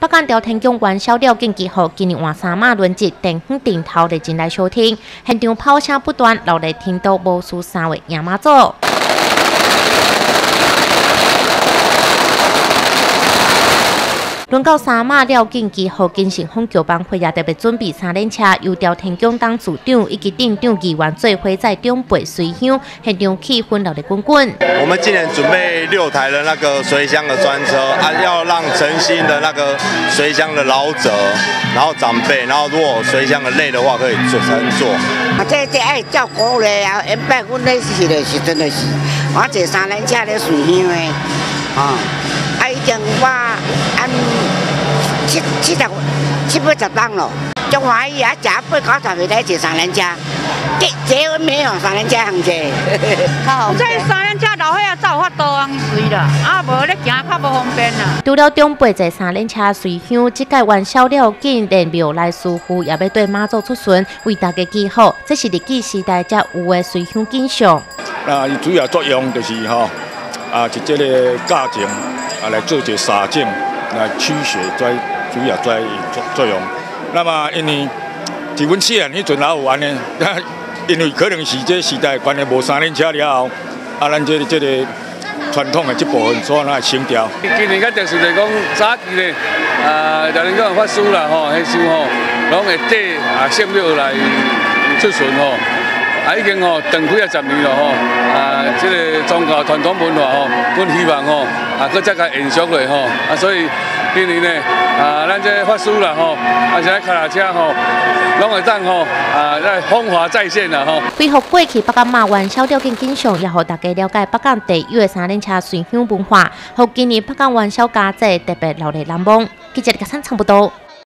北京朝天宫元宵料竞技后，今年换三马轮值，电风顶头的进来收听，现场炮声不断，闹得听到无数三位亚妈祖。轮到三马了，紧机后金城风桥帮会也特别准备三轮车，由调天宫当组长以及镇长议员做会在中北随乡，现场气氛热烈滚滚。我们今年准备六台的那个随乡的专车，啊，要让诚心的那个随乡的老者，然后长辈，然后如果随乡的累的话，可以坐乘坐。啊，这这爱照顾嘞啊，因拜阮咧是的是真的是，我坐三轮车咧随乡的，啊，啊已经我按。七七十七八十档咯，中华伊啊，食八九十岁来坐三轮车，结结婚没有三轮车行坐。这三轮车老岁仔才有法度通随啦，啊无咧行较无方便啦。除了长辈坐三轮车随乡，即届元宵了紧，连庙内师傅也要对妈祖出巡，为大家祈福，这是日记时代才有的随乡景象。啊，伊主要作用就是吼，啊，就这个价钱啊来做一个沙井来驱邪在。主要在作作用。那么因为自阮细汉迄阵也有安尼，因为可能是这时代关系无三轮车了后，啊，咱这这个传统的这部分所那清掉。今年较特殊来讲，早期咧，啊，大林讲法师啦吼，迄时吼，拢会带啊圣庙来出巡吼。啊，已经吼长几啊十年了吼，啊，这个宗教传统文化吼，阮希望吼，啊，搁再甲延续落吼，啊，所以今年呢，啊，咱这法师啦吼，啊，现在脚踏车吼，拢会当吼，啊，在风华再现啦吼。恢复过去北港马湾小吊景景象，也和大家了解北港地域的三轮车顺乡文化，和今年北港元宵佳节特别热烈难忘。记者李家山差不多。